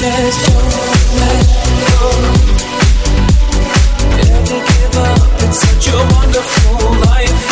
don't let go. Never give up. It's such a wonderful life.